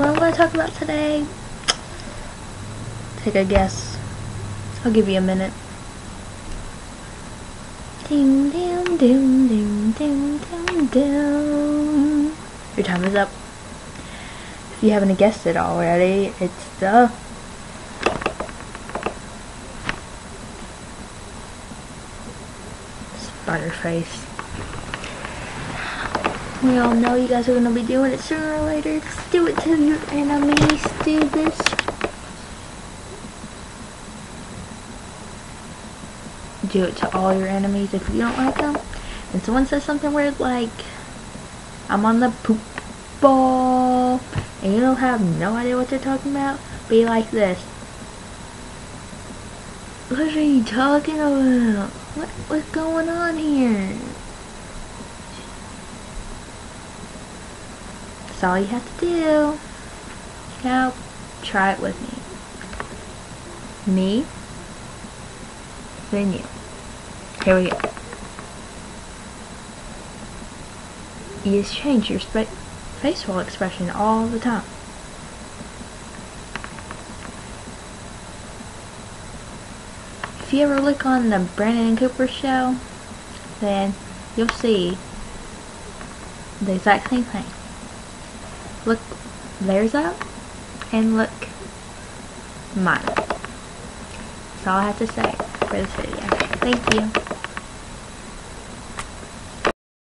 what I'm going to talk about today? Take a guess. I'll give you a minute. Ding, ding, ding, ding, ding, ding, ding. Your time is up. If you haven't guessed it already, it's the spider face. We all know you guys are going to be doing it sooner or later. Just do it to your enemies. Do this. Do it to all your enemies if you don't like them. And someone says something weird like, I'm on the poop ball, and you don't have no idea what they're talking about, be like this. What are you talking about? What, what's going on here? That's all you have to do. Now, try it with me. Me, then you. Here we go. You change your facial expression all the time. If you ever look on the Brandon and Cooper show, then you'll see the exact same thing. Look theirs up and look mine. That's all I have to say for this video. Thank you.